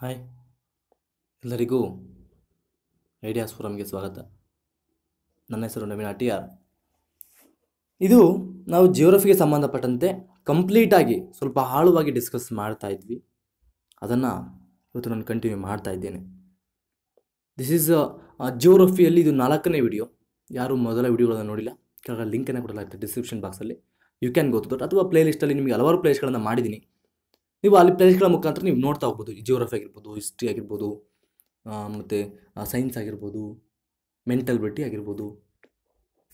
Hi. ಎಲ್ಲರಿಗೂ ideas ಫೋರಮ್ಗೆ ಸ್ವಾಗತ. ನನ್ನ ಹೆಸರು ನವೀನ್ ಅಟಿಯಾರ್ ಇದು ನಾವು ಜಿಯೋಗ್ರಫಿಗೆ ಸಂಬಂಧಪಟ್ಟಂತೆ ಕಂಪ್ಲೀಟಾಗಿ ಸ್ವಲ್ಪ ಆಳವಾಗಿ ಡಿಸ್ಕಸ್ ಮಾಡ್ತಾ ಇದ್ವಿ. ಅದನ್ನು ಇವತ್ತು ನಾನು ಕಂಟಿನ್ಯೂ ಮಾಡ್ತಾ ಇದ್ದೇನೆ. ದಿಸ್ ಈಸ್ ಜಿಯೋಗ್ರಫಿಯಲ್ಲಿ ಇದು ನಾಲ್ಕನೇ ವಿಡಿಯೋ ಯಾರು ಮೊದಲ ವಿಡಿಯೋಗಳನ್ನು ನೋಡಿಲ್ಲ, ಕೆಳಗಡೆ ಲಿಂಕನ್ನು ಕೊಡಲಾಗುತ್ತೆ ಡಿಸ್ಕ್ರಿಪ್ಷನ್ ಬಾಕ್ಸಲ್ಲಿ ಯು ಕ್ಯಾನ್ ಗೊತ್ತು ಅಥವಾ ಪ್ಲೇ ಲಿಸ್ಟಲ್ಲಿ ನಿಮಗೆ ಹಲವಾರು ಪ್ಲೇಸ್ಗಳನ್ನು ಮಾಡಿದ್ದೀನಿ. ನೀವು ಅಲ್ಲಿ ಪ್ಲೇಸ್ಗಳ ಮುಖಾಂತರ ನೀವು ನೋಡ್ತಾ ಹೋಗ್ಬೋದು. ಜಿಯೋಗ್ರಫಿ ಆಗಿರ್ಬೋದು ಹಿಸ್ಟ್ರಿ ಆಗಿರ್ಬೋದು ಮತ್ತು ಸೈನ್ಸ್ ಆಗಿರ್ಬೋದು ಮೆಂಟಲ್ಬಿಟಿ ಆಗಿರ್ಬೋದು.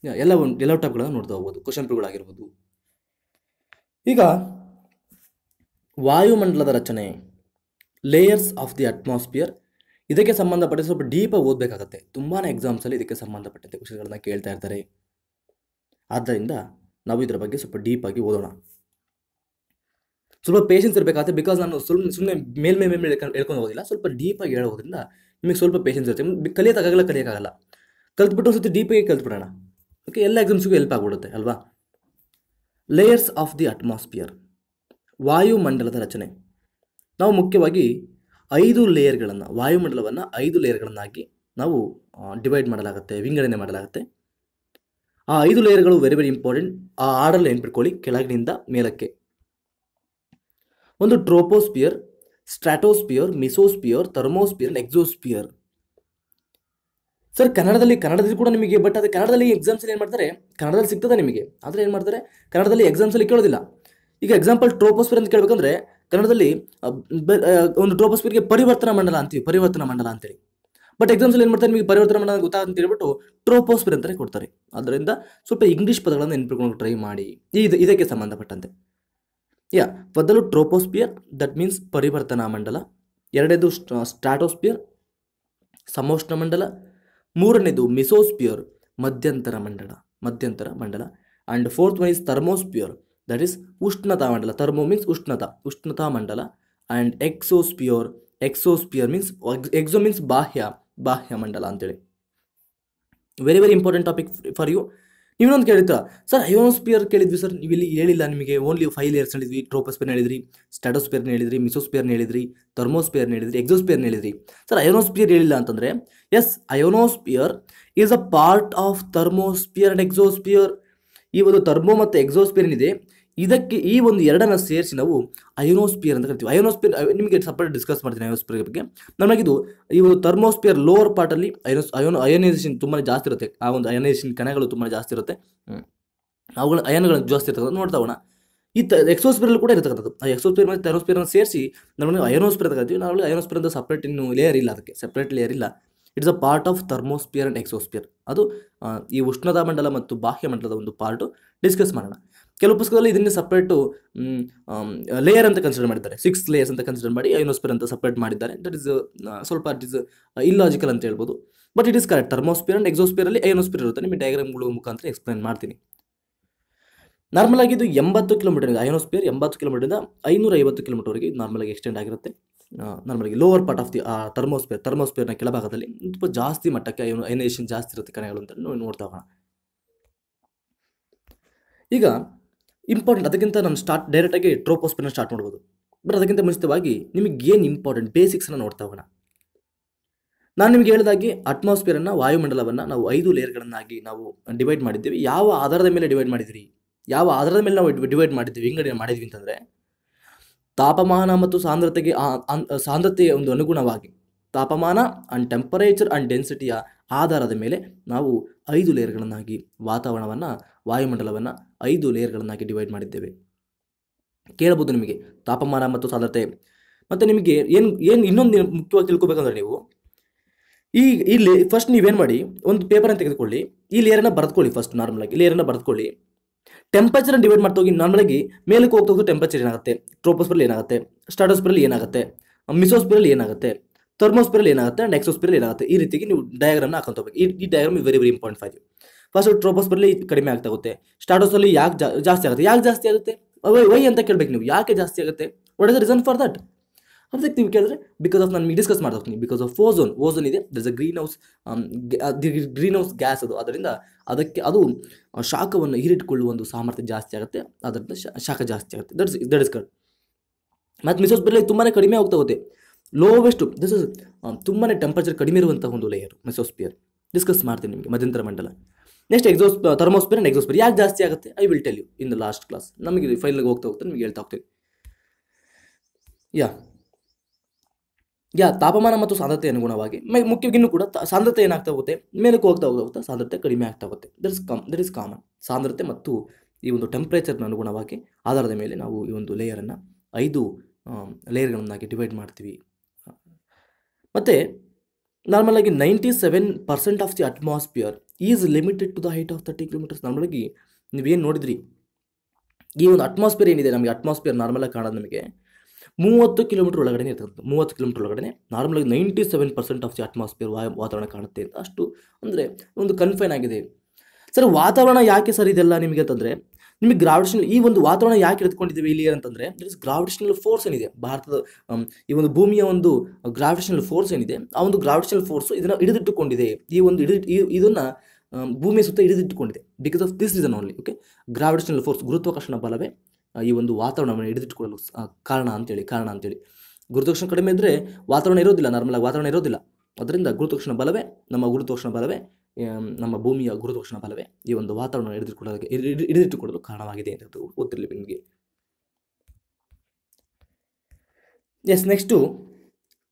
ಎಲ್ಲ ಒಂದು ಎಲ್ಲ ಟಾಪ್ಗಳನ್ನು ನೋಡ್ತಾ ಹೋಗ್ಬೋದು. ಕ್ವಶನ್ ಪೇಪರ್ಗಳಾಗಿರ್ಬೋದು ಈಗ, ವಾಯುಮಂಡಲದ ರಚನೆ ಲೇಯರ್ಸ್ ಆಫ್ ದಿ ಅಟ್ಮಾಸ್ಫಿಯರ್ ಇದಕ್ಕೆ ಸಂಬಂಧಪಟ್ಟ ಸ್ವಲ್ಪ ಡೀಪಾಗಿ ಓದಬೇಕಾಗತ್ತೆ. ತುಂಬಾ ಎಕ್ಸಾಮ್ಸಲ್ಲಿ ಇದಕ್ಕೆ ಸಂಬಂಧಪಟ್ಟಂತೆ ಕ್ವಶನ್ಗಳನ್ನ ಕೇಳ್ತಾ ಇರ್ತಾರೆ. ಆದ್ದರಿಂದ, ನಾವು ಇದರ ಬಗ್ಗೆ ಸ್ವಲ್ಪ ಡೀಪಾಗಿ ಓದೋಣ. ಸ್ವಲ್ಪ ಪೇಷನ್ಸ್ ಇರಬೇಕಾಗುತ್ತೆ ಬಿಕಾಸ್ ನಾನು ಸುಮ್ಮನೆ ಸುಮ್ಮನೆ ಮೇಲ್ಮೇ ಮೇಲೆ ಹೇಳ್ಕೊಂಡು ಹೋಗೋದಿಲ್ಲ, ಸ್ವಲ್ಪ ಡೀಪಾಗಿ ಹೇಳೋದ್ರಿಂದ ನಿಮಗೆ ಸ್ವಲ್ಪ ಪೇಷನ್ಸ್ ಇರುತ್ತೆ. ಕಲಿಯೋಕ್ಕಾಗಲ್ಲ ಕಲಿಯೋಕ್ಕಾಗಲ್ಲ. ಕಲ್ತ್ಬಿಟ್ಟು ಒಂದು ಸತಿ ಡೀಪಾಗಿ ಕಲ್ತ್ಬಿಡೋಣ. ಓಕೆ ಎಲ್ಲ ಎಕ್ಸಾಮ್ಸ್ಗೂ ಹೆಲ್ಪ್ ಆಗಿಬಿಡುತ್ತೆ, ಅಲ್ವಾ? ಲೇಯರ್ಸ್ ಆಫ್ ದಿ ಅಟ್ಮಾಸ್ಫಿಯರ್ ವಾಯುಮಂಡಲದ ರಚನೆ. ನಾವು ಮುಖ್ಯವಾಗಿ ಐದು ಲೇಯರ್ಗಳನ್ನು, ವಾಯುಮಂಡಲವನ್ನು ಐದು ಲೇಯರ್ಗಳನ್ನಾಗಿ ನಾವು ಡಿವೈಡ್ ಮಾಡಲಾಗುತ್ತೆ, ವಿಂಗಡಣೆ ಮಾಡಲಾಗುತ್ತೆ. ಆ ಐದು ಲೇಯರ್ಗಳು ವೆರಿ ವೆರಿ ಇಂಪಾರ್ಟೆಂಟ್ ಆ ಆರ್ಡರ್ ನೆನ್ಪಿಟ್ಕೊಳ್ಳಿ ಕೆಳಗಿನಿಂದ ಮೇಲಕ್ಕೆ. ಒಂದು troposphere, stratosphere, mesosphere, thermosphere exosphere. Sir, ಕನ್ನಡದಲ್ಲಿ ಕನ್ನಡದಲ್ಲಿ ಕೂಡ ನಿಮಗೆ ಬಟ್ ಅದು ಕನ್ನಡದಲ್ಲಿ ಎಕ್ಸಾಮ್ಸ್ ಏನು ಮಾಡ್ತಾರೆ? ಕನ್ನಡದಲ್ಲಿ ಸಿಗ್ತದೆ ನಿಮಗೆ. ಆದರೆ ಏನು ಮಾಡ್ತಾರೆ? ಕನ್ನಡದಲ್ಲಿ ಎಕ್ಸಾಮ್ಸಲ್ಲಿ ಕೇಳೋದಿಲ್ಲ. ಈಗ ಎಕ್ಸಾಂಪಲ್ ಟ್ರೋಪೋಸ್ಪಿಯರ್ ಅಂತ ಕೇಳಬೇಕಂದ್ರೆ, ಕನ್ನಡದಲ್ಲಿ ಒಂದು ಟ್ರೋಪೋಸ್ಪಿಯರ್ಗೆ ಪರಿವರ್ತನಾ ಮಂಡಲ ಅಂತೀವಿ, ಪರಿವರ್ತನಾ ಮಂಡಲ ಅಂತೇಳಿ. ಬಟ್ ಎಕ್ಸಾಮ್ಸಲ್ಲಿ ಏನು ಮಾಡ್ತಾರೆ ನಿಮಗೆ ಪರಿವರ್ತನಾ ಮಂಡಲ ಗೊತ್ತಾಗುತ್ತೆ ಅಂತ ಹೇಳ್ಬಿಟ್ಟು ಟ್ರೋಪೋಸ್ಪಿಯರ್ ಅಂತಲೇ ಕೊಡ್ತಾರೆ. ಅದರಿಂದ ಸ್ವಲ್ಪ ಇಂಗ್ಲೀಷ್ ಪದಗಳನ್ನು ನೆನ್ಪಿಟ್ಕೊಂಡು ಟ್ರೈ ಮಾಡಿ. ಇದು ಇದಕ್ಕೆ ಸಂಬಂಧಪಟ್ಟಂತೆ. ಯಾ ಮೊದಲು ಟ್ರೋಪೋಸ್ಪಿಯರ್ ದಟ್ ಮೀನ್ಸ್ ಪರಿವರ್ತನಾ ಮಂಡಲ. ಎರಡನೇದು ಸ್ಟ್ರಾಟೋಸ್ಪಿಯರ್ ಸಮೋಷ್ಣ ಮಂಡಲ. ಮೂರನೇದು ಮಿಸೋಸ್ಪಿಯರ್ ಮಧ್ಯಂತರ ಮಂಡಲ ಮಧ್ಯಂತರ ಮಂಡಲ. And fourth one is thermosphere that is ಉಷ್ಣತಾ ಮಂಡಲ. ಥರ್ಮೋ ಮೀನ್ಸ್ ಉಷ್ಣತಾ ಉಷ್ಣತಾ ಮಂಡಲ. And exosphere exosphere means exo means ಬಾಹ್ಯ ಬಾಹ್ಯ ಮಂಡಲ ಅಂತೇಳಿ. Very very important topic for you ನೀವೊಂದು ಕೇಳಿತ್ತು ಸರ್ ಅಯೋನೋಸ್ಪಿಯರ್ ಕೇಳಿದ್ವಿ ಸರ್. ನೀವು ಇಲ್ಲಿ ಹೇಳಿಲ್ಲ ನಿಮಗೆ. ಓನ್ಲಿ ಫೈವ್ ಲೇಯರ್ಸ್ ಹೇಳಿದ್ವಿ. ಟ್ರೋಪೋಸ್ಪಿಯರ್ ಹೇಳಿದ್ರಿ ಸ್ಟಾಟೋಸ್ಪಿಯರ್ನ ಹೇಳಿದ್ರಿ ಮಿಸೋಸ್ಪಿಯರ್ನ ಹೇಳಿದ್ರಿ ಥರ್ಮೋಸ್ಪಿಯರ್ನ ಹೇಳಿದ್ರಿ ಎಕ್ಸೋಸ್ಪಿಯರ್ನ ಹೇಳಿದ್ರಿ. ಸರ್ ಅಯೋನೋಸ್ಪಿಯರ್ ಹೇಳಿಲ್ಲ ಅಂತಂದರೆ yes ionosphere is a part of thermosphere and exosphere ಈ ಒಂದು ಥರ್ಮೋ ಮತ್ತು ಎಕ್ಸೋಸ್ಪಿಯರ್ ಏನಿದೆ ಇದಕ್ಕೆ ಈ ಒಂದು ಎರಡನ್ನ ಸೇರಿಸಿ ನಾವು ಅಯೋನೋಸ್ಪಿಯರ್ ಅಂತ ಕರಿತೀವಿ. ಅಯೋನೋಸ್ಪಿಯರ್ ನಿಮಗೆ ಸಪ್ರೇಟ್ ಡಿಸ್ಕಸ್ ಮಾಡ್ತೀನಿ ಅಯೋನೋಸ್ಪಿಯರ್ ಬಗ್ಗೆ. ನಮಗಿದು ಈ ಒಂದು ಥರ್ಮೋಸ್ಪಿಯರ್ ಲೋವರ್ ಪಾರ್ಟಲ್ಲಿ ಅಯೋನೋಸ್ ಅಯೋನ್ ಅಯೋನೈಸೇಷನ್ ತುಂಬಾ ಜಾಸ್ತಿ ಇರುತ್ತೆ. ಆ ಒಂದು ಅಯೋನೈಸೇಷನ್ ಕಣಗಳು ತುಂಬಾ ಜಾಸ್ತಿ ಇರುತ್ತೆ. ಅವುಗಳ ಅಯನಗಳು ಜಾಸ್ತಿ ಇರ್ತಕ್ಕಂಥ ನೋಡ್ತಾ ಹೋಗೋಣ. ಈ ತ ಎಕ್ಸೋಸ್ಪಿಯರ್ ಕೂಡ ಇರ್ತಕ್ಕಂಥದ್ದು. ಆ ಎಕ್ಸೋಸ್ಪಿಯರ್ ಮತ್ತು ಥರ್ಮೋಸ್ಪಿಯರ್ನ ಸೇರಿಸಿ ನಮಗೆ ಅಯೋನೋಸ್ಪಿಯರ್ ಅಂತ ಕರಿತೀವಿ. ನಾವು ಅಯೋನೋಸ್ಪಿಯರ್ ಅಂತ ಸಪ್ರೇಟ್ ಇನ್ನು ಲೇಯರ್ ಇಲ್ಲ ಅದಕ್ಕೆ. ಸಪ್ರೇಟ್ ಲೇಯರ್ ಇಲ್ಲ. It's a part of thermosphere and exosphere ಅದು ಈ ಉಷ್ಣತಾ ಮಂಡಲ ಮತ್ತು ಬಾಹ್ಯ ಮಂಡಲದ ಒಂದು ಪಾರ್ಟು ಡಿಸ್ಕಸ್ ಮಾಡೋಣ. ಕೆಲವು ಪುಸ್ತಕದಲ್ಲಿ ಇದನ್ನೇ ಸಪ್ರೇಟು ಲೇಯರ್ ಅಂತ ಕನ್ಸಿಡರ್ ಮಾಡಿದ್ದಾರೆ. ಸಿಕ್ಸ್ ಲೇಯರ್ಸ್ ಅಂತ ಕನ್ಸಿಡರ್ ಮಾಡಿ ಐನೋಸ್ಪಿಯರ್ ಅಂತ ಸಪ್ರೇಟ್ ಮಾಡಿದ್ದಾರೆ. ದಟ್ ಇಸ್ ಸ್ವಲ್ಪ ಇಟ್ ಇಸ್ ಇಲ್ಲಾಜಿಕಲ್ ಅಂತ ಹೇಳ್ಬೋದು. But it is correct thermosphere and ಎಕ್ಸೋಸ್ಪಿಯರಲ್ಲಿ ionosphere ಇರುತ್ತೆ. ನಿಮಗೆ ಡಯಾಗ್ರಾಮ್ಗಳ ಮುಖಾಂತರ ಎಕ್ಸ್ಪ್ಲೈನ್ ಮಾಡ್ತೀನಿ. ನಾರ್ಮಲ್ ಆಗಿ ಇದು ಎಂಬತ್ತು ಕಿಲೋಮೀಟರ್ ಐನೋಸ್ಪಿಯರ್ ಎಂಬತ್ತು ಕಿಲೋಮೀಟರಿಂದ ಐನೂರ ಐವತ್ತು ಕಿಲೋಮೀಟರ್ವರೆಗೆ ನಾರ್ಮಲ್ ಆಗಿ ಎಕ್ಸ್ಟೆಂಡ್ ಆಗಿರುತ್ತೆ. ನಾರ್ಮಲ್ ಆಗಿ lower part of the thermosphere ಥರ್ಮೋಸ್ಪಿಯರ್ನ ಕೆಳಭಾಗದಲ್ಲಿ ತುಂಬ ಜಾಸ್ತಿ ಮಟ್ಟಕ್ಕೆ ಐನೇಷನ್ ಜಾಸ್ತಿ ಇರುತ್ತೆ ಕಣಗಳು ಅಂತ ನೋಡ್ತಾ ಹೋಗೋಣ. ಈಗ ಇಂಪಾರ್ಟೆಂಟ್ ಅದಕ್ಕಿಂತ ನಾನು ಸ್ಟಾರ್ಟ್ ಡೈರೆಕ್ಟಾಗಿ ಟ್ರೋಪೋಸ್ಪಿನ ಸ್ಟಾರ್ಟ್ ಮಾಡ್ಬೋದು. ಬಟ್ ಅದಕ್ಕಿಂತ ಮುಂಚಿತವಾಗಿ ನಿಮಗೆ ಏನು ಇಂಪಾರ್ಟೆಂಟ್ ಬೇಸಿಕ್ಸನ್ನು ನೋಡ್ತಾ ಹೋಗೋಣ. ನಾನು ನಿಮಗೆ ಹೇಳಿದಾಗೆ ಅಟ್ಮಾಸ್ಫಿಯರನ್ನು ವಾಯುಮಂಡಲವನ್ನು ನಾವು ಐದು ಲೇಯರ್ಗಳನ್ನಾಗಿ ನಾವು ಡಿವೈಡ್ ಮಾಡಿದ್ದೀವಿ. ಯಾವ ಆಧಾರದ ಮೇಲೆ ಡಿವೈಡ್ ಮಾಡಿದಿರಿ? ಯಾವ ಆಧಾರದ ಮೇಲೆ ನಾವು ಡಿವೈಡ್ ಮಾಡಿದ್ದೀವಿ? ವಿಂಗಡಣೆ ಮಾಡಿದ್ವಿ ಅಂತಂದರೆ, ತಾಪಮಾನ ಮತ್ತು ಸಾಂದ್ರತೆಗೆ ಸಾಂದ್ರತೆಯ ಒಂದು ಅನುಗುಣವಾಗಿ ತಾಪಮಾನ ಆ್ಯಂಡ್ ಟೆಂಪರೇಚರ್ ಆ್ಯಂಡ್ ಡೆನ್ಸಿಟಿಯ ಆಧಾರದ ಮೇಲೆ ನಾವು ಐದು ಲೇಯರ್ಗಳನ್ನಾಗಿ ವಾತಾವರಣವನ್ನು, ವಾಯುಮಂಡಲವನ್ನು ಐದು ಲೇಯರ್ಗಳನ್ನಾಗಿ ಡಿವೈಡ್ ಮಾಡಿದ್ದೇವೆ. ಕೇಳಬಹುದು ನಿಮಗೆ ತಾಪಮಾನ ಮತ್ತು ಸಾಧ್ಯತೆ ಮತ್ತು ನಿಮಗೆ ಏನು ಏನು ಇನ್ನೊಂದು ಮುಖ್ಯವಾಗಿ ತಿಳ್ಕೊಬೇಕಂದ್ರೆ ನೀವು, ಈ ಇಲ್ಲಿ ಫಸ್ಟ್ ನೀವೇನು ಮಾಡಿ, ಒಂದು ಪೇಪರನ್ನು ತೆಗೆದುಕೊಳ್ಳಿ, ಈ ಲೇಯರನ್ನು ಬರೆದುಕೊಳ್ಳಿ ಫಸ್ಟ್ ನಾರ್ಮಲಾಗಿ ಲೇಯರನ್ನು ಬರೆದುಕೊಳ್ಳಿ. ಟೆಂಪರೇಚರನ್ನು ಡಿವೈಡ್ ಮಾಡ್ತಾ ಹೋಗಿ ನಾರ್ಮಲಾಗಿ ಮೇಲಕ್ಕೆ ಹೋಗ್ತಾ ಹೋಗ್ತಾ ಟೆಂಪರೇಚರ್ ಏನಾಗುತ್ತೆ? ಟ್ರೋಪೋಸ್ಪಿರಲ್ ಏನಾಗುತ್ತೆ? ಸ್ಟಾಟೋಸ್ಪಿರಲ್ ಏನಾಗುತ್ತೆ? ಮಿಸೋಸ್ಪಿರಲ್ ಏನಾಗುತ್ತೆ? ಥರ್ಮೋಸ್ಪಿರಲ್ ಏನಾಗುತ್ತೆ? ಆ್ಯಂಡ್ ಎಕ್ಸೋಸ್ಪಿರಲ್ ಏನಾಗುತ್ತೆ? ಈ ರೀತಿಗೆ ನೀವು ಡಯಾಗ್ರಾಮ್ನ ಹಾಕೊಂತ ಹೋಗ್ಬೇಕು ಈ diagram very very important for you first ಟ್ರೋಪೋಸ್ಪಿರಲಿ ಕಡಿಮೆ ಆಗ್ತಾ ಹೋಗುತ್ತೆ. ಸ್ಟಾಟೋಸಲ್ಲಿ ಯಾಕೆ ಜಾಸ್ತಿ ಆಗುತ್ತೆ? ಯಾಕೆ ಜಾಸ್ತಿ ಆಗುತ್ತೆ? ವೈ ಅಂತ ಕೇಳ್ಬೇಕು ನೀವು. ಯಾಕೆ ಜಾಸ್ತಿ ಆಗುತ್ತೆ? What is the reason for that ಅದಕ್ಕೆ ನೀವು ಕೇಳಿದ್ರೆ ಬಿಕಾಸ್ ಆಫ್ ನಾನು ಡಿಸ್ಕಸ್ ಮಾಡ್ತಾ ಹೋಗ್ತೀನಿ. ಬಿಕಾಸ್ ಆಫ್ ಓಝೋನ್ ಓಝೋನ್ ಇದೆ. Thus a greenhouse greenhouse gas ಅದು. ಅದರಿಂದ ಅದಕ್ಕೆ, ಅದು ಶಾಖವನ್ನು ಹೀರಿಟ್ಕೊಳ್ಳುವ ಒಂದು ಸಾಮರ್ಥ್ಯ ಜಾಸ್ತಿ ಆಗುತ್ತೆ. ಅದರಿಂದ ಶಾಖ ಜಾಸ್ತಿ ಆಗುತ್ತೆ. ದಟ್ಸ್ ದಟ್ ಇಸ್ ಕರೆಕ್ಟ್ ಮತ್ತು ಮಿಸೋಸ್ಪಿರಲಿ ತುಂಬಾ ಕಡಿಮೆ ಹೋಗ್ತಾ ಹೋಗುತ್ತೆ. ಲೋವೆಸ್ಟ್ ದಿಸ್ ಇಸ್ ತುಂಬಾ ಟೆಂಪರೇಚರ್ ಕಡಿಮೆ ಇರುವಂತಹ ಒಂದು ಲೇಯರ್ ಮೆಸೋಸ್ಪಿಯರ್ ಡಿಸ್ಕಸ್ ಮಾಡ್ತೀನಿ ನಿಮಗೆ, ಮಧ್ಯಂತರ ಮಂಡಲ. ನೆಕ್ಸ್ಟ್ ಎಕ್ಸೋಸ್ ಥರ್ಮೋಸ್ಪಿಯರ್ ಆ್ಯಂಡ್ ಎಕ್ಸೋಸ್ಪಿಯರ್ ಯಾಕೆ ಜಾಸ್ತಿ ಆಗುತ್ತೆ? I will tell you in the last class ನಮಗೆ ಫೈನಲ್ಗೆ ಹೋಗ್ತಾ ಹೋಗ್ತಾ ನಿಮಗೆ ಹೇಳ್ತಾ ಹೋಗ್ತೀನಿ. ಯಾ ಯಾ ತಾಪಮಾನ ಮತ್ತು ಸಾಂದ್ರತೆ ಅನುಗುಣವಾಗಿ ಮುಖ್ಯವಾಗಿ ಇನ್ನೂ ಕೂಡ ಸಾಂದ್ರತೆ ಏನಾಗ್ತಾ ಹೋಗುತ್ತೆ? ಮೇಲಕ್ಕೆ ಹೋಗ್ತಾ ಹೋಗ್ತಾ ಸಾಂದ್ರತೆ ಕಡಿಮೆ ಆಗ್ತಾ ಹೋಗುತ್ತೆ. That is come that is common ಸಾಂದ್ರತೆ ಮತ್ತು ಈ ಒಂದು ಟೆಂಪ್ರೇಚರ್ನ ಅನುಗುಣವಾಗಿ ಆಧಾರದ ಮೇಲೆ ನಾವು ಈ ಒಂದು ಲೇಯರನ್ನು ಐದು ಲೇಯರ್ಗಳನ್ನಾಗಿ ಡಿವೈಡ್ ಮಾಡ್ತೀವಿ. ಮತ್ತು ನಾರ್ಮಲಾಗಿ ninety seven percent of the atmosphere is limited to the height of thirty kilometres ನಾರ್ಮಲಾಗಿ ನೀವೇನು ನೋಡಿದ್ರಿ? ಈ ಒಂದು ಅಟ್ಮಾಸ್ಫಿಯರ್ ಏನಿದೆ? ನಮಗೆ ಅಟ್ಮಾಸ್ಫಿಯರ್ ನಾರ್ಮಲಾಗಿ ಕಾಣೋದು ನಮಗೆ ಮೂವತ್ತು ಕಿಲೋಮೀಟರ್ ಒಳಗಡೆ ಇರ್ತದೆ. ಮೂವತ್ತು ಕಿಲೋಮೀಟರ್ ಒಳಗಡೆ ನಾರ್ಮಲಾಗಿ ninety seven percent of the atmosphere ವಾಯು, ವಾತಾವರಣ ಕಾಣುತ್ತೆ ಅಷ್ಟು ಅಂದರೆ ಒಂದು ಕನ್ಫೈನ್ ಆಗಿದೆ. ಸರ್, ವಾತಾವರಣ ಯಾಕೆ ಸರ್ ಇದೆಲ್ಲ ನಿಮಗೆ ಅಂತಂದರೆ ನಿಮಗೆ ಗ್ರಾವಿಟೇಷನಲ್ ಈ ಒಂದು ವಾತಾವರಣ ಯಾಕೆ ಹಿಡ್ಕೊಂಡಿದ್ದೀವಿ ಇಲ್ಲಿ ಅಂತಂದರೆ ದಟ್ ಇಸ್ ಗ್ರಾವಿಟೇಷನಲ್ ಫೋರ್ಸ್ ಏನಿದೆ. ಭಾರತದ ಈ ಒಂದು ಭೂಮಿಯ ಒಂದು ಗ್ರಾವಿಟೇಷನಲ್ ಫೋರ್ಸ್ ಏನಿದೆ, ಆ ಒಂದು ಗ್ರಾವಿಟೇಷನಲ್ ಫೋರ್ಸ್ ಇದನ್ನು ಹಿಡಿದಿಟ್ಟುಕೊಂಡಿದೆ. ಈ ಒಂದು ಹಿಡಿದು ಇದನ್ನ ಭೂಮಿಯ ಸುತ್ತ ಹಿಡಿದಿಟ್ಟುಕೊಂಡಿದೆ. Because of this reason only okay gravitational force ಗುರುತ್ವಾಕರ್ಷಣ ಬಲವೇ ಈ ಒಂದು ವಾತಾವರಣವನ್ನು ಹಿಡಿದಿಟ್ಟುಕೊಳ್ಳಲು ಕಾರಣ ಅಂತೇಳಿ ಕಾರಣ ಅಂತೇಳಿ. ಗುರುತ್ವಾಕರ್ಷಣ ಕಡಿಮೆ ಇದ್ದರೆ ವಾತಾವರಣ ಇರೋದಿಲ್ಲ ನಾರ್ಮಲ್ ಆಗಿ ವಾತಾವರಣ ಇರೋದಿಲ್ಲ. ಅದರಿಂದ ಗುರುತ್ವಾಕರ್ಷಣ ಬಲವೇ, ನಮ್ಮ ಗುರುತ್ವಾಕರ್ಷಣ ಬಲವೇ ನಮ್ಮ ಭೂಮಿಯ ಗುರುದಕ್ಷಿಣ ಬಲವೇ ಈ ಒಂದು ವಾತಾವರಣ ಹಿಡಿದಿಟ್ಟುಕೊಳ್ಳೋದಕ್ಕೆ ಹಿಡಿ- ಹಿಡಿ- ಹಿಡಿದಿಟ್ಟುಕೊಳ್ಳಲು ಕಾರಣವಾಗಿದೆ ಅಂತ ಗೊತ್ತಿರಲಿ ನಿಮಗೆ. ಎಸ್ ನೆಕ್ಸ್ಟು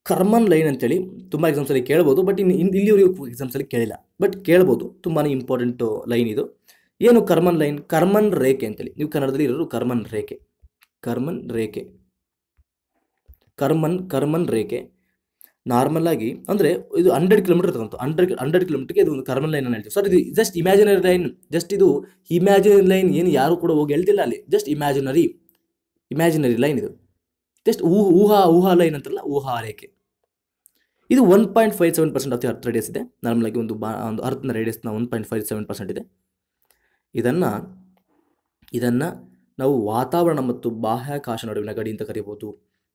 ಕರ್ಮನ್ ಲೈನ್ ಅಂತೇಳಿ ತುಂಬ ಎಕ್ಸಾಮ್ಸಲ್ಲಿ ಕೇಳ್ಬೋದು ಬಟ್ ಇನ್ನು ಇಲ್ಲಿವರೆಗೂ ಎಕ್ಸಾಮ್ಸಲ್ಲಿ ಕೇಳಿಲ್ಲ. ಬಟ್ ಕೇಳ್ಬೋದು ತುಂಬಾ ಇಂಪಾರ್ಟೆಂಟ್ ಲೈನ್ ಇದು. ಏನು ಕರ್ಮನ್ ಲೈನ್? ಕರ್ಮನ್ ರೇಖೆ ಅಂತೇಳಿ. ನೀವು ಕನ್ನಡದಲ್ಲಿ ಇರೋರು ಕರ್ಮನ್ ರೇಖೆ. ಕರ್ಮನ್ ರೇಖೆ. ಕರ್ಮನ್ ಕರ್ಮನ್ ರೇಖೆ. ನಾರ್ಮಲ್ ಆಗಿ ಅಂದರೆ ಇದು ಹಂಡ್ರೆಡ್ ಕಿಲೋಮೀಟರ್ ತಗೊಂತು ಹಂಡ್ರೆಡ್ ಹಂಡ್ರೆಡ್ ಕಿಲೋಮೀಟರ್ಗೆ ಇದು ಒಂದು ಕರ್ಮನ್ ಲೈನ್ ಹೇಳ್ತೀವಿ. ಸರ್ ಇದು ಜಸ್ಟ್ ಇಮ್ಯಾಜಿನರಿ ಲೈನ್ ಜಸ್ಟ್ ಇದು ಇಮ್ಯಾಜಿನರಿ ಲೈನ್ ಏನು ಯಾರು ಕೂಡ ಹೋಗಿ ಹೇಳ್ತಿಲ್ಲ ಅಲ್ಲಿ. ಜಸ್ಟ್ ಇಮ್ಯಾಜಿನರಿ ಇಮ್ಯಾಜಿನರಿ ಲೈನ್ ಇದು. ಜಸ್ಟ್ ಊಹ ಊಹಾ ಊಹಾ ಲೈನ್ ಅಂತಲ್ಲ ಊಹಾ ರೇಖೆ. ಇದು one point five seven percent of the earth radius ಇದೆ. ನಾರ್ಮಲ್ ಆಗಿ ಒಂದು ಬಾ ಒಂದು ಅರ್ಥನ ರೇಡಿಯಸ್ನ one point five seven percent ಇದೆ. ಇದನ್ನು ಇದನ್ನು ನಾವು ವಾತಾವರಣ ಮತ್ತು ಬಾಹ್ಯಾಕಾಶ ನಡುವಿನ ಗಡಿ ಅಂತ ಕರಿಬೋದು.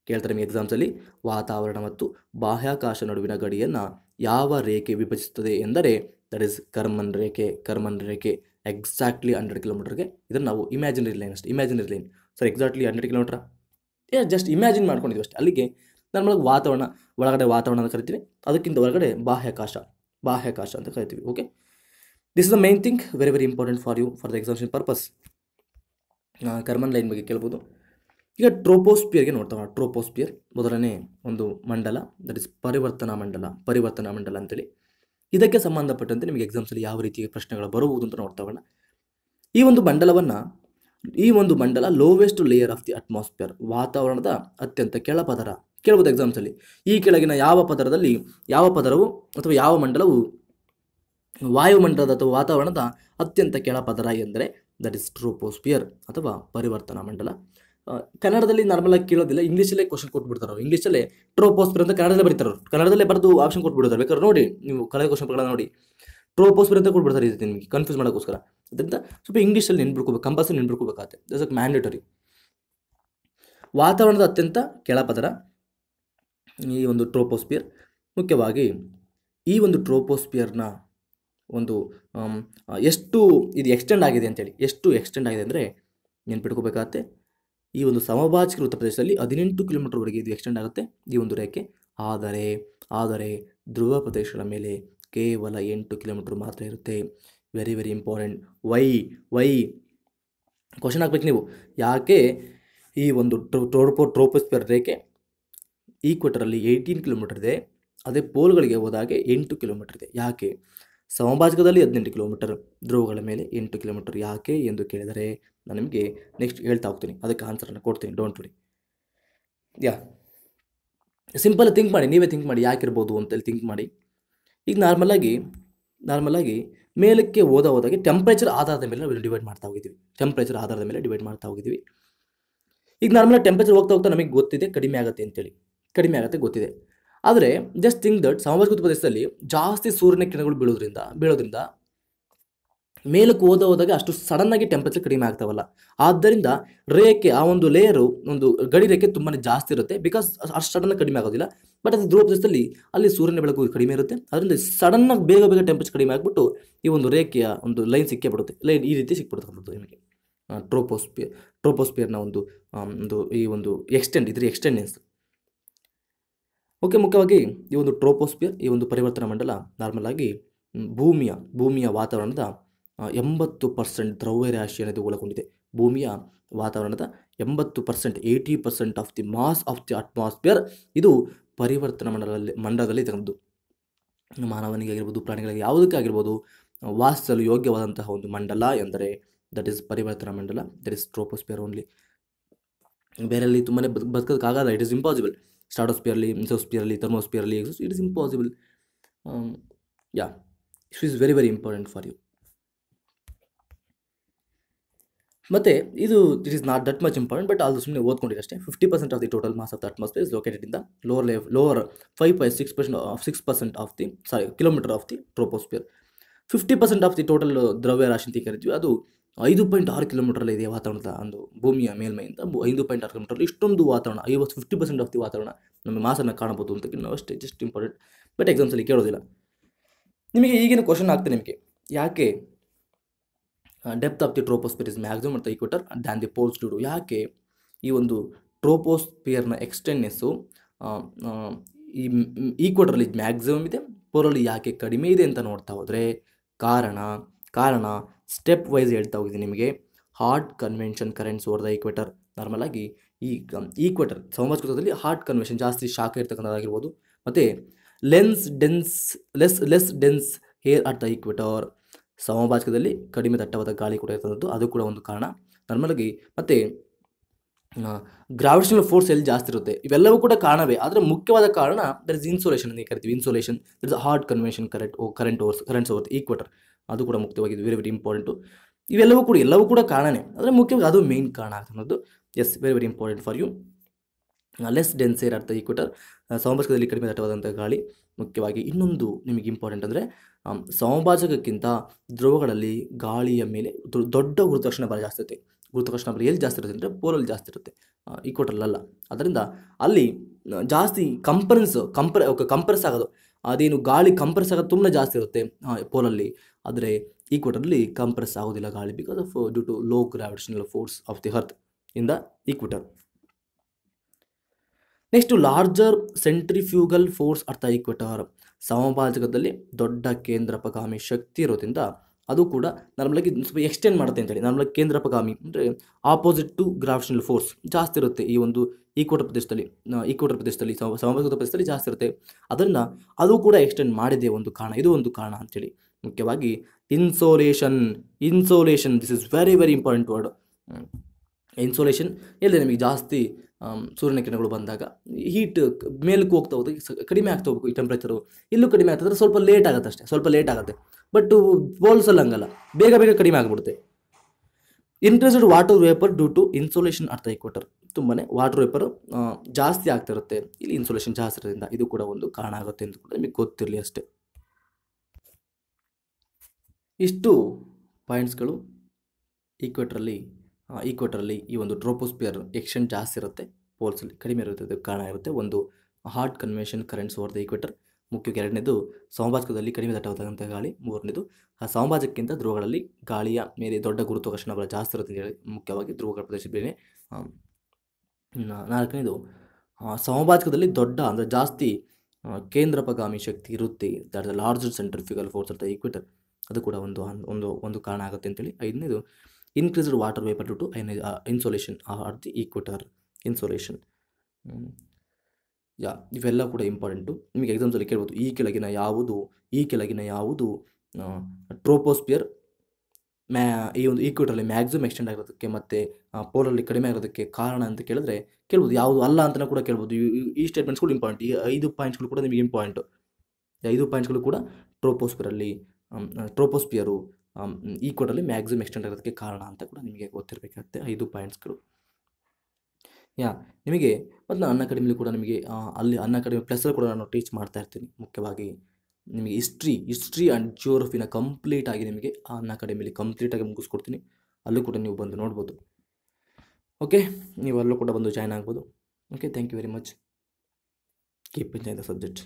ಕೇಳ್ತಾರೆ ನಿಮಗೆ ಎಕ್ಸಾಮ್ಸಲ್ಲಿ ವಾತಾವರಣ ಮತ್ತು ಬಾಹ್ಯಾಕಾಶ ನಡುವಿನ ಗಡಿಯನ್ನು ಯಾವ ರೇಖೆ ವಿಭಜಿಸುತ್ತದೆ ಎಂದರೆ ದಟ್ ಇಸ್ ಕರ್ಮನ್ ರೇಖೆ ಕರ್ಮನ್ ರೇಖೆ ಎಕ್ಸಾಕ್ಟ್ಲಿ ಹಂಡ್ರೆಡ್ ಕಿಲೋಮೀಟರ್ಗೆ ಇದನ್ನು ನಾವು ಇಮ್ಯಾಜಿನರಿ ಲೈನ್ ಅಷ್ಟೇ imaginary line sir exactly hundred kilometre ಏ ಜಸ್ಟ್ ಇಮ್ಯಾಜಿನ್ ಮಾಡ್ಕೊಂಡಿದ್ವಿ ಅಷ್ಟೇ. ಅಲ್ಲಿಗೆ ನಮ್ಮೊಳಗೆ ವಾತಾವರಣ, ಒಳಗಡೆ ವಾತಾವರಣ ಅಂತ ಕರಿತೀವಿ, ಅದಕ್ಕಿಂತ ಹೊರಗಡೆ ಬಾಹ್ಯಾಕಾಶ ಬಾಹ್ಯಾಕಾಶ ಅಂತ ಕರಿತೀವಿ okay this is the main thing very very important for you for the examination purpose Karman line ಬಗ್ಗೆ ಕೇಳ್ಬೋದು. ಈಗ ಟ್ರೋಪೋಸ್ಪಿಯರ್ಗೆ ನೋಡ್ತಾ ಟ್ರೋಪೋಸ್ಪಿಯರ್ ಮೊದಲನೇ ಒಂದು ಮಂಡಲ ದಟ್ ಇಸ್ ಪರಿವರ್ತನಾ ಮಂಡಲ ಪರಿವರ್ತನಾ ಮಂಡಲ ಅಂತೇಳಿ. ಇದಕ್ಕೆ ಸಂಬಂಧಪಟ್ಟಂತೆ ನಿಮಗೆ ಎಕ್ಸಾಮ್ಸಲ್ಲಿ ಯಾವ ರೀತಿಯ ಪ್ರಶ್ನೆಗಳು ಬರಬಹುದು ಅಂತ ನೋಡ್ತಾ ಹೋಗೋಣ. ಈ ಒಂದು ಮಂಡಲವನ್ನು, ಈ ಒಂದು ಮಂಡಲ lowest layer of the atmosphere ವಾತಾವರಣದ ಅತ್ಯಂತ ಕೆಳ ಪದರ. ಕೇಳ್ಬೋದು ಎಕ್ಸಾಮ್ಸಲ್ಲಿ ಈ ಕೆಳಗಿನ ಯಾವ ಪದರದಲ್ಲಿ ಯಾವ ಪದರವು ಅಥವಾ ಯಾವ ಮಂಡಲವು ವಾಯುಮಂಡಲದ ಅಥವಾ ವಾತಾವರಣದ ಅತ್ಯಂತ ಕೆಳ ಪದರ ಎಂದರೆ ದಟ್ ಇಸ್ ಟ್ರೋಪೋಸ್ಪಿಯರ್ ಅಥವಾ ಪರಿವರ್ತನಾ ಮಂಡಲ. ಕನ್ನಡದಲ್ಲಿ ನಾರ್ಮಲ್ ಆಗಿ ಕೇಳೋದಿಲ್ಲ ಇಂಗ್ಲೀಷಲ್ಲೇ ಕ್ವಶನ್ ಕೊಟ್ಬಿಡ್ತಾರೆ ಇಂಗ್ಲೀಷಲ್ಲೇ ಟ್ರೋಪೋಸ್ಪಿಯರ್ ಅಂತ ಕನ್ನಡದಲ್ಲೇ ಬರೀತಾರೆ ಕನ್ನಡದಲ್ಲೇ ಬರೆದು ಆಪ್ಷನ್ ಕೊಟ್ಬಿಡ್ತಾರೆ. ಬೇಕಾದ್ರೆ ನೋಡಿ, ನೀವು ಕಳೆದ ಕ್ವಶನ್ಗಳನ್ನ ನೋಡಿ. ಟ್ರೋಪೋಸ್ಪಿಯರ್ ಅಂತ ಕೊಟ್ಬಿಡ್ತಾರೆ ಇದು ನಿಮಗೆ ಕನ್ಫ್ಯೂಸ್ ಮಾಡೋಕ್ಕೋಸ್ಕರ. ಅದರಿಂದ ಸ್ವಲ್ಪ ಇಂಗ್ಲೀಷಲ್ಲಿ ನೆನ್ಬಿಡ್ಕೋಬೇಕು ಕಂಪಲ್ಸರಿ ನೆನ್ಬಿಡ್ಕೋಬೇಕಾಗತ್ತೆ ದಸ್ ಅಕ್ ಮ್ಯಾಂಡೇಟರಿ ವಾತಾವರಣದ ಅತ್ಯಂತ ಕೆಳಪದರ ಈ ಒಂದು ಟ್ರೋಪೋಸ್ಪಿಯರ್ ಮುಖ್ಯವಾಗಿ ಈ ಒಂದು ಟ್ರೋಪೋಸ್ಪಿಯರ್ನ ಒಂದು ಎಷ್ಟು ಇದು ಎಕ್ಸ್ಟೆಂಡ್ ಆಗಿದೆ ಅಂತೇಳಿ. ಎಷ್ಟು ಎಕ್ಸ್ಟೆಂಡ್ ಆಗಿದೆ ಅಂದರೆ ನೆನ್ಪಿಟ್ಕೋಬೇಕಾಗತ್ತೆ ಈ ಒಂದು ಸಮಭಾಜಕೃತ ಪ್ರದೇಶದಲ್ಲಿ ಹದಿನೆಂಟು ಕಿಲೋಮೀಟರ್ವರೆಗೆ ಇದು ಎಕ್ಸ್ಟೆಂಡ್ ಆಗುತ್ತೆ. ಈ ಒಂದು ರೇಖೆ ಆದರೆ ಆದರೆ ಧ್ರುವ ಪ್ರದೇಶಗಳ ಮೇಲೆ ಕೇವಲ ಎಂಟು ಕಿಲೋಮೀಟರ್ ಮಾತ್ರ ಇರುತ್ತೆ. Very very important why why question ಹಾಕ್ಬೇಕು ನೀವು. ಯಾಕೆ ಈ ಒಂದು ಟ್ರೋಪೋ ಟ್ರೋಪೋಸ್ಪಿಯರ್ ರೇಖೆ ಈಕ್ವೆಟರಲ್ಲಿ ಏಯ್ಟೀನ್ ಕಿಲೋಮೀಟರ್ ಇದೆ, ಅದೇ ಪೋಲ್ಗಳಿಗೆ ಹೋದಾಗೆ ಎಂಟು ಕಿಲೋಮೀಟರ್ ಇದೆ. ಯಾಕೆ? ಸಮಭಾಜಕದಲ್ಲಿ ಹದಿನೆಂಟು ಕಿಲೋಮೀಟರ್ ಧ್ರುವಗಳ ಮೇಲೆ ಎಂಟು ಕಿಲೋಮೀಟರ್ ಯಾಕೆ ಎಂದು ಕೇಳಿದರೆ ನಾನು ನಿಮಗೆ ನೆಕ್ಸ್ಟ್ ಹೇಳ್ತಾ ಹೋಗ್ತೀನಿ. ಅದಕ್ಕೆ ಆನ್ಸರನ್ನು ಕೊಡ್ತೀನಿ. Don't worry yeah simple think ಮಾಡಿ. ನೀವೇ ಥಿಂಕ್ ಮಾಡಿ. ಯಾಕಿರ್ಬೋದು ಅಂತೇಳಿ ಥಿಂಕ್ ಮಾಡಿ. ಈಗ ನಾರ್ಮಲಾಗಿ ನಾರ್ಮಲಾಗಿ ಮೇಲಕ್ಕೆ ಹೋದ ಹೋದಾಗೆ ಟೆಂಪ್ರೇಚರ್ ಆಧಾರದ ಮೇಲೆ ನಾವು ಡಿವೈಡ್ ಮಾಡ್ತಾ ಹೋಗಿದ್ದೀವಿ. ಟೆಂಪ್ರೇಚರ್ ಆಧಾರದ ಮೇಲೆ ಡಿವೈಡ್ ಮಾಡ್ತಾ ಹೋಗಿದ್ದೀವಿ. ಈಗ ನಾರ್ಮಲಾಗಿ ಟೆಂಪ್ರೇಚರ್ ಹೋಗ್ತಾ ಹೋಗ್ತಾ ನಮಗೆ ಗೊತ್ತಿದೆ, ಕಡಿಮೆ ಆಗುತ್ತೆ ಅಂತೇಳಿ ಕಡಿಮೆ ಆಗುತ್ತೆ, ಗೊತ್ತಿದೆ. ಆದರೆ ಜಸ್ಟ್ ಥಿಂಕ್ ದಟ್ ಸಮಭಾಜಕ ಪ್ರದೇಶದಲ್ಲಿ ಜಾಸ್ತಿ ಸೂರ್ಯನ ಕಿರಣಗಳು ಬೀಳೋದ್ರಿಂದ ಬೀಳೋದ್ರಿಂದ ಮೇಲಕ್ಕೆ ಹೋದ ಹೋದಾಗ ಅಷ್ಟು ಸಡನ್ನಾಗಿ ಟೆಂಪರೇಚರ್ ಕಡಿಮೆ ಆಗ್ತಾವಲ್ಲ. ಆದ್ದರಿಂದ ರೇಖೆ, ಆ ಒಂದು ಲೇಯರು ಒಂದು ಗಡಿ ರೇಖೆ ತುಂಬಾ ಜಾಸ್ತಿ ಇರುತ್ತೆ ಬಿಕಾಸ್ ಅಷ್ಟು ಸಡನ್ ಕಡಿಮೆ ಆಗೋದಿಲ್ಲ. ಬಟ್ ಅದು ಧ್ರುವ ಪ್ರದೇಶದಲ್ಲಿ ಅಲ್ಲಿ ಸೂರ್ಯನ ಬೆಳಕು ಕಡಿಮೆ ಇರುತ್ತೆ. ಅದರಿಂದ ಸಡನ್ನಾಗಿ ಬೇಗ ಬೇಗ ಟೆಂಪರೇಚರ್ ಕಡಿಮೆ ಆಗಿಬಿಟ್ಟು ಈ ಒಂದು ರೇಖೆಯ ಒಂದು ಲೈನ್ ಸಿಕ್ಕೇ ಬಿಡುತ್ತೆ ಲೈನ್ ಈ ರೀತಿ ಸಿಕ್ಬಿಡುತ್ತೆ ನಿಮಗೆ. ಟ್ರೋಪೋಸ್ಪಿಯರ್ ಟ್ರೋಪೋಸ್ಪಿಯರ್ನ ಒಂದು ಒಂದು ಈ ಒಂದು ಎಕ್ಸ್ಟೆಂಡ್ ಇದ್ರ ಎಕ್ಸ್ಟೆಂಡೆನ್ಸ್ ಓಕೆ, ಮುಖ್ಯವಾಗಿ ಈ ಒಂದು ಟ್ರೋಪೋಸ್ಪಿಯರ್ ಈ ಒಂದು ಪರಿವರ್ತನಾ ಮಂಡಲ ನಾರ್ಮಲ್ ಆಗಿ ಭೂಮಿಯ ಭೂಮಿಯ ವಾತಾವರಣದ ಎಂಬತ್ತು ಪರ್ಸೆಂಟ್ ದ್ರವ್ಯರಾಶಿ ಅನ್ನೋದು ಒಳಗೊಂಡಿದೆ. ಭೂಮಿಯ ವಾತಾವರಣದ ಎಂಬತ್ತು percent eighty percent of the mass of the atmosphere ಇದು ಪರಿವರ್ತನಾ ಮಂಡಲದಲ್ಲಿ ಮಂಡಲದಲ್ಲಿ ತಗೊಂಡು ಮಾನವನಿಗೆ ಆಗಿರ್ಬೋದು, ಪ್ರಾಣಿಗಳಿಗೆ ಯಾವುದಕ್ಕೆ ಆಗಿರ್ಬೋದು, ವಾಸಿಸಲು ಯೋಗ್ಯವಾದಂತಹ ಒಂದು ಮಂಡಲ ಎಂದರೆ ದಟ್ ಈಸ್ ಪರಿವರ್ತನಾ ಮಂಡಲ ದಟ್ ಇಸ್ ಟ್ರೋಪೋಸ್ಪಿಯರ್ ಓನ್ಲಿ ಬೇರೆಲ್ಲಿ ತುಂಬಾ ಬದುಕೋದಕ್ಕಾಗಲ್ಲ ಇಟ್ ಇಸ್ ಇಂಪಾಸಿಬಲ್ ಸ್ಟಾಟೋಸ್ಪಿಯರ್ಲಿ ಮಿಸೋಸ್ಪಿಯರ್ಲಿ ಥರ್ಮೋಸ್ಪಿಯರ್ಲಿ it is impossible yeah it is very very important for you ಮತ್ತು ಇದು it is not that much important but ಅದು ಸುಮ್ಮನೆ ಓದ್ಕೊಂಡಿರಿ ಅಷ್ಟೇ. Fifty percent of the total mass of the atmosphere is located in the lower level lower five point six percent of six percent of the sorry kilometre of the troposphere fifty percent of the total ದ್ರವ್ಯ ರಾಶಿ ಅಂತ ಕರಿತೀವಿ, ಅದು ಐದು point ಆರು ಕಿಲೋಮೀಟರಲ್ಲಿ ಇದೆ ವಾತಾವರಣದ ಒಂದು ಭೂಮಿಯ ಮೇಲ್ಮೈಯಿಂದ ಐದು ಪಾಯಿಂಟ್ ಆರು ಕಿಲೋಮೀಟರ್ ಇಷ್ಟೊಂದು ವಾತಾವರಣ, ಐವತ್ತು ಫಿಫ್ಟಿ ಪರ್ಸೆಂಟ್ ಆಫ್ ದಿ ವಾತಾವರಣ ನಮ್ಮ ಮಾಸನ್ನು ಕಾಣಬಹುದು ಅಂತ ನಾವು ಅಷ್ಟೇ ಜಸ್ಟ್ ಇಂಪಾರ್ಟೆಂಟ್ ಬಟ್ ಎಕ್ಸಾಮ್ಸಲ್ಲಿ ಕೇಳೋದಿಲ್ಲ. ನಿಮಗೆ ಈಗಿನ ಕ್ವಶನ್ ಆಗ್ತದೆ ನಿಮಗೆ. ಯಾಕೆ depth of the troposphere is maximum ಅಂತ equator than the poles due to ಯಾಕೆ ಈ ಒಂದು ಟ್ರೋಪೋಸ್ಪಿಯರ್ನ ಎಕ್ಸ್ಟೆಂಡ್ನೆಸ್ಸು ಈ ಈಕ್ವಟರಲ್ಲಿ ಮ್ಯಾಕ್ಸಿಮಮ್ ಇದೆ ಪೋಲಲ್ಲಿ ಯಾಕೆ ಕಡಿಮೆ ಇದೆ ಅಂತ ನೋಡ್ತಾ ಹೋದರೆ ಕಾರಣ ಕಾರಣ ಸ್ಟೆಪ್ ವೈಸ್ ಹೇಳ್ತಾ ಹೋಗಿದ್ದೀನಿ ನಿಮಗೆ. Hot convection currents or the equator. Normal ಆಗಿ ಈ ಈಕ್ವೆಟರ್ ಸಮಸ್ಕೃತದಲ್ಲಿ ಹಾರ್ಟ್ ಕನ್ವೆನ್ಷನ್ ಜಾಸ್ತಿ ಶಾಖ ಇರ್ತಕ್ಕಂಥದ್ದಾಗಿರ್ಬೋದು. ಮತ್ತು less dense, less less dense air at the equator. ಸಮಭಾಜಕದಲ್ಲಿ ಕಡಿಮೆ ದಟ್ಟವಾದ ಗಾಳಿ ಕೂಡ ಇರ್ತಕ್ಕಂಥದ್ದು, ಅದು ಕೂಡ ಒಂದು ಕಾರಣ. ನಾರ್ಮಲಾಗಿ ಮತ್ತು ಗ್ರಾವಿಟೇಷನಲ್ ಫೋರ್ಸ್ ಎಲ್ಲಿ ಜಾಸ್ತಿ ಇರುತ್ತೆ? ಇವೆಲ್ಲವೂ ಕೂಡ ಕಾರಣವೇ. ಆದರೆ ಮುಖ್ಯವಾದ ಕಾರಣ ದರ್ ಇಸ್ ಇನ್ಸೋಲೇಷನ್ ಅಂತ ಕರಿತೀವಿ. Insolation there is hot convection current oh current oars currents over equator ಅದು ಕೂಡ ಮುಖ್ಯವಾಗಿದೆ ವೆರಿ ವೆರಿ ಇಂಪಾರ್ಟೆಂಟು ಇವೆಲ್ಲವೂ ಕೂಡ ಎಲ್ಲವೂ ಕೂಡ ಕಾರಣನೇ ಅಂದರೆ ಮುಖ್ಯವಾಗಿ ಅದು ಮೇನ್ ಕಾರಣ ಅನ್ನೋದು yes very very important for you less dense air at the equator ಸಮಭಾಜಕದಲ್ಲಿ ಕಡಿಮೆ ದಟ್ಟವಾದಂಥ ಗಾಳಿ ಮುಖ್ಯವಾಗಿ ಇನ್ನೊಂದು ನಿಮಗೆ ಇಂಪಾರ್ಟೆಂಟ್ ಅಂದರೆ ಸಮಭಾಜಕಕ್ಕಿಂತ ಧ್ರುವಗಳಲ್ಲಿ ಗಾಳಿಯ ಮೇಲೆ ದೊಡ್ಡ ಗುರುತ್ವಾಕರ್ಷಣ ಬಲ ಜಾಸ್ತಿ ಇರುತ್ತೆ ಗುರುತ್ವಾಕರ್ಷಣ ಬಲ ಎಲ್ಲಿ ಜಾಸ್ತಿ ಇರುತ್ತೆ ಅಂದರೆ ಪೋಲಲ್ಲಿ ಜಾಸ್ತಿ ಇರುತ್ತೆ ಈಕ್ವಟರ್ಲಲ್ಲ ಅದರಿಂದ ಅಲ್ಲಿ ಜಾಸ್ತಿ ಕಂಪರೆನ್ಸ್ ಕಂಪರ್ ಕಂಪ್ರೆಸ್ ಆಗೋದು ಅದೇನು ಗಾಳಿ ಕಂಪ್ರೆಸ್ ಆಗೋದು ತುಂಬ ಜಾಸ್ತಿ ಇರುತ್ತೆ ಪೋಲಲ್ಲಿ. ಆದರೆ ಈಕ್ವಟರಲ್ಲಿ ಕಂಪ್ರೆಸ್ ಆಗೋದಿಲ್ಲ ಗಾಳಿ because of due to low gravitational force of the earth in the equator next larger centrifugal force ಅರ್ಥ ಈಕ್ವೆಟರ್ ಸಮಭಾಜಕದಲ್ಲಿ ದೊಡ್ಡ ಕೇಂದ್ರಪಗಾಮಿ ಶಕ್ತಿ ಇರೋದ್ರಿಂದ ಅದು ಕೂಡ ನಾರ್ಮಲಾಗಿ ಸ್ವಲ್ಪ ಎಕ್ಸ್ಟೆಂಡ್ ಮಾಡುತ್ತೆ ಅಂತೇಳಿ. ನಾರ್ಮಲಾಗಿ ಕೇಂದ್ರಪಗಾಮಿ ಅಂದರೆ ಆಪೋಸಿಟ್ ಟು ಗ್ರಾವಿಟೇಷನಲ್ ಫೋರ್ಸ್ ಜಾಸ್ತಿ ಇರುತ್ತೆ ಈ ಒಂದು ಈಕ್ವಟರ್ ಪ್ರದೇಶದಲ್ಲಿ ಈಕ್ವಟರ್ ಪ್ರದೇಶದಲ್ಲಿ, ಸಮ- ಸಮಭಾಜಕದ ಪ್ರದೇಶದಲ್ಲಿ ಜಾಸ್ತಿ ಇರುತ್ತೆ. ಅದನ್ನು ಅದು ಕೂಡ ಎಕ್ಸ್ಟೆಂಡ್ ಮಾಡಿದೆ ಒಂದು ಕಾರಣ, ಇದು ಒಂದು ಕಾರಣ ಅಂತೇಳಿ. ಮುಖ್ಯವಾಗಿ insolation insolation this is very very important word insolation ಎಲ್ಲಿ ನಿಮಗೆ ಜಾಸ್ತಿ ಸೂರ್ಯನ ಕಿರಣಗಳು ಬಂದಾಗ ಹೀಟ್ ಮೇಲಕ್ಕೆ ಹೋಗ್ತಾ ಹೋದಾಗ ಕಡಿಮೆ ಆಗ್ತಾ ಹೋಗ್ಬೇಕು ಈ ಟೆಂಪ್ರೇಚರು ಇಲ್ಲೂ ಕಡಿಮೆ ಆಗ್ತದೆ ಸ್ವಲ್ಪ ಲೇಟ್ ಆಗುತ್ತೆ ಅಷ್ಟೇ, ಸ್ವಲ್ಪ ಲೇಟ್ ಆಗುತ್ತೆ. ಬಟ್ ಬೋಲ್ಸಲ್ಲಿ ಹಂಗಲ್ಲ, ಬೇಗ ಬೇಗ ಕಡಿಮೆ ಆಗಿಬಿಡುತ್ತೆ. Interested water vapour due to insolation at the equator ತುಂಬಾ ವಾಟರ್ ವೇಪರ್ ಜಾಸ್ತಿ ಆಗ್ತಿರುತ್ತೆ. ಇಲ್ಲಿ ಇನ್ಸುಲೇಷನ್ ಜಾಸ್ತಿ ಇರೋದ್ರಿಂದ ಇದು ಕೂಡ ಒಂದು ಕಾರಣ ಆಗುತ್ತೆ ಅಂತ ಕೂಡ ನಿಮಗೆ ಗೊತ್ತಿರಲಿ ಅಷ್ಟೇ. ಇಷ್ಟು ಪಾಯಿಂಟ್ಸ್ಗಳು ಈಕ್ವೆಟ್ರಲ್ಲಿ ಈಕ್ವೆಟ್ರಲ್ಲಿ ಈ ಒಂದು ಡ್ರೋಪೋಸ್ಪಿಯರ್ ಎಕ್ಷನ್ ಜಾಸ್ತಿ ಇರುತ್ತೆ. ಪೋಲ್ಸಲ್ಲಿ ಕಡಿಮೆ ಇರುತ್ತೆ ಕಾರಣ ಇರುತ್ತೆ. ಒಂದು hot convection currents over the equator ಮುಖ್ಯವಾಗಿ ಎರಡನೇದು ಸಮಭಾಜಕದಲ್ಲಿ ಕಡಿಮೆ ದಟ್ಟವಾದಂಥ ಗಾಳಿ, ಮೂರನೇದು ಆ ಸಮಭಾಜಕ್ಕಿಂತ ಧ್ರುವಗಳಲ್ಲಿ ಗಾಳಿಯ ಮೇಲೆ ದೊಡ್ಡ ಗುರುತ್ವಾಕರ್ಷಣ ಬಲ ಜಾಸ್ತಿ ಇರುತ್ತೆ ಮುಖ್ಯವಾಗಿ ಧ್ರುವಗಳ ಮೇಲೆ ಆಮ್, ನಾ- ನಾಲ್ಕನೇದು ಸಮಭಾಜಕದಲ್ಲಿ ದೊಡ್ಡ ಅಂದರೆ ಜಾಸ್ತಿ ಕೇಂದ್ರಪಗಾಮಿ ಶಕ್ತಿ ಇರುತ್ತೆ. That the large centrifugal force at the equator ಅದು ಕೂಡ ಒಂದು ಒಂದು ಒಂದು ಕಾರಣ ಆಗುತ್ತೆ ಅಂತೇಳಿ. ಐದನೇದು increased water vapour to to insolation or the equator insolation yeah ಇವೆಲ್ಲ ಕೂಡ ಇಂಪಾರ್ಟೆಂಟು ನಿಮಗೆ ಎಕ್ಸಾಮ್ಸಲ್ಲಿ ಕೇಳ್ಬೋದು. ಈ ಕೆಳಗಿನ ಯಾವುದು ಈ ಕೆಳಗಿನ ಯಾವುದು ಟ್ರೋಪೋಸ್ಪಿಯರ್ ಮ್ಯಾ, ಈ ಒಂದು ಈಕ್ವಿಟರಲ್ಲಿ ಮ್ಯಾಕ್ಸಿಮಮ್ ಎಕ್ಸ್ಟೆಂಡ್ ಆಗಿರೋದಕ್ಕೆ ಮತ್ತು ಪೋಲಲ್ಲಿ ಕಡಿಮೆ ಆಗಿರೋದಕ್ಕೆ ಕಾರಣ ಅಂತ ಕೇಳಿದ್ರೆ, ಕೇಳ್ಬೋದು. ಯಾವುದು ಅಲ್ಲ ಅಂತಲೂ ಕೂಡ ಕೇಳ್ಬೋದು. ಈ- ಈ- ಈ ಸ್ಟೇಟ್ಮೆಂಟ್ಸ್ಗಳು ಇಂಪಾರ್ಟೆಂಟ್ ಈ ಐದು ಪಾಯಿಂಟ್ಸ್ಗಳು ಕೂಡ ನಿಮಗೆ ಇಂಪಾರ್ಟೆಂಟು ಈ ಐದು ಪಾಯಿಂಟ್ಸ್ಗಳು ಕೂಡ ಟ್ರೋಪೋಸ್ಪಿಯರಲ್ಲಿ ಟ್ರೋಪೋಸ್ಪಿಯರು ಈಕ್ವಟಲ್ಲಿ ಮ್ಯಾಕ್ಸಿಮಮ್ ಎಕ್ಸ್ಟೆಂಡ್ ಆಗೋದಕ್ಕೆ ಕಾರಣ ಅಂತ ಕೂಡ ನಿಮಗೆ ಗೊತ್ತಿರಬೇಕಾಗುತ್ತೆ ಐದು ಪಾಯಿಂಟ್ಸ್ಗಳು ಯಾ, ನಿಮಗೆ ಮೊದಲು ನಾನು ಅನ್ನ ಅಕಾಡೆಮಿಲಿ ಕೂಡ ನಿಮಗೆ ಅಲ್ಲಿ ಅನ್ನ ಅಕಾಡೆಮಿ ಪ್ಲಸ್ಸಲ್ಲಿ ಕೂಡ ನಾನು ಟೀಚ್ ಮಾಡ್ತಾ ಇರ್ತೀನಿ, ಮುಖ್ಯವಾಗಿ. ನಿಮಗೆ ಹಿಸ್ಟ್ರಿ ಹಿಸ್ಟ್ರಿ ಆ್ಯಂಡ್ ಜಿಯೋಗ್ರಫಿನ ಕಂಪ್ಲೀಟ್ ಆಗಿ ನಿಮಗೆ ಆ ಅನ್ನ ಅಕಾಡೆಮಿಲಿ ಕಂಪ್ಲೀಟಾಗಿ ಮುಗಿಸ್ಕೊಡ್ತೀನಿ. ಅಲ್ಲೂ ಕೂಡ ನೀವು ಬಂದು ನೋಡ್ಬೋದು. ಓಕೆ ನೀವು ಅಲ್ಲೂ ಕೂಡ ಬಂದು ಜಾಯ್ನ್ ಆಗ್ಬೋದು. Okay thank you very much keep enjoy the subject